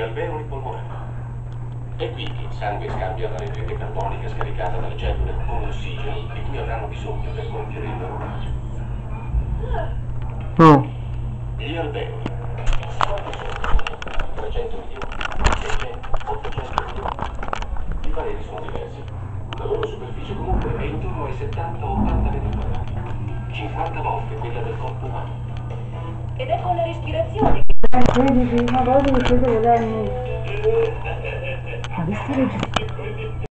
alveoli polmonari. È qui che il sangue scambia l'anidride carbonica scaricata dalle cellule con l'ossigeno di cui avranno bisogno per compiere il loro lavoro. No. Gli alveoli. Quanti sono? 300 milioni? 600? 800 milioni? I pareri sono diversi. La loro superficie comunque è intorno ai 70-80 metri quadrati. 50 volte quella del corpo umano. Ed è con la respirazione Eh, credi, ma guarda che cosa vuole darmi. Ma che stai registrando?